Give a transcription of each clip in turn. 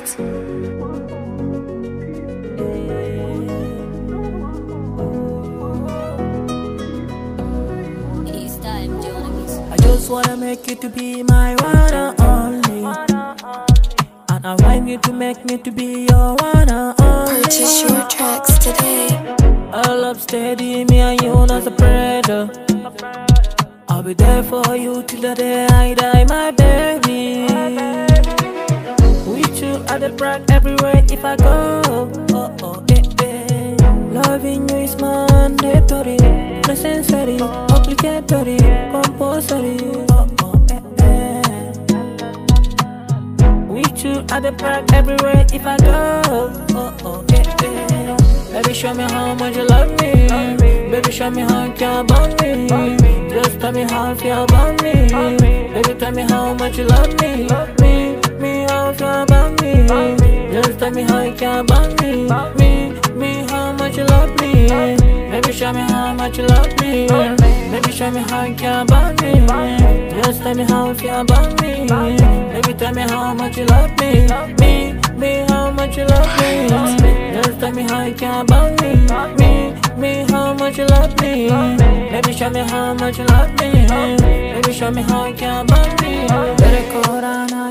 It's. I just wanna make you to be my one and only. And I want you to make me to be your one and only. Purchase your tracks today. I love steady, me and you not a predator. I'll be there for you till the day I die, my baby. The everywhere if I go. Oh, oh, eh, eh. Loving you is mandatory, necessary, obligatory, compulsory. Oh, oh, eh, eh. With you at the park everywhere if I go. Oh, oh, eh, eh. Baby, show me how much you love me. Baby, show me how you care about me. Just tell me how you feel about me. Baby, tell me how much you love me. How you about me. Just tell me how you care about me. Me, me, how much you love me. Baby, show me how much you love me. Baby, show me how you care about me. Just tell me how you feel about me. Baby, tell me how much you love me. Me, me, how much you love me. Just tell me how you care about me. Me, me, how much you love me. Baby, show me how much you love me. Baby, show me how you care about me. Dare ko rana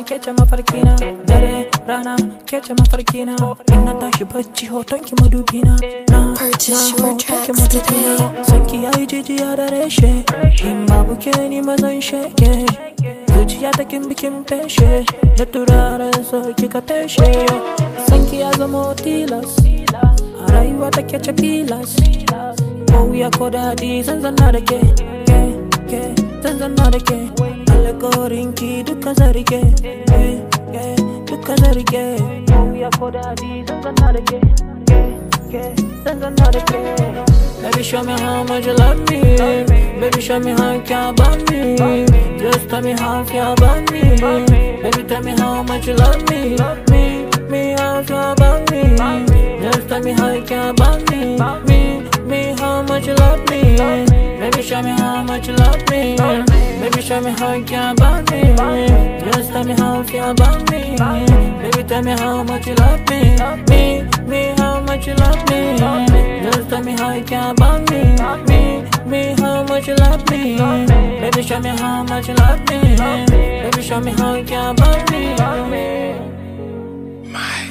kece mafarkina. Dare rana kece mafarkina. Ina tashi bacci hoton ki madubina. Na, Purchase na your hoton ki madubina. Sanki yayi jijiya da reshe. In babu ke ni mazan sheke. Zuciya ta kin bikin feshe. Da turaren so kika feshe. Sanki ya zama tilas. A rayuwa ta kece pilas. Ko wuya ko daɗi zan zanna da ke. Ke, ke, zan zanna da ke. Alƙawarin ki duka rike. Ke, eh, ke, eh, duka zan rike. Ko wuya ko daɗi zan eh, zanna da ke. Ke, ke, zan zanna da ke. Baby, show me how much you love me. Baby, show me how you care about me. Just tell me how you feel about me. Baby, tell me how much you love me. Me, me, how you feel about me. Just tell me how you care about me. Me, me, how much you love me. Baby, show me how much you love me. Show me how you care about me. Just tell me how you feel about me. Baby, tell me how much you love me. Me, me, how much you love me. Just tell me how you care about me. Me, me, how much you love me. Baby, show me how much you love me. Baby, show me how you care about me. Might.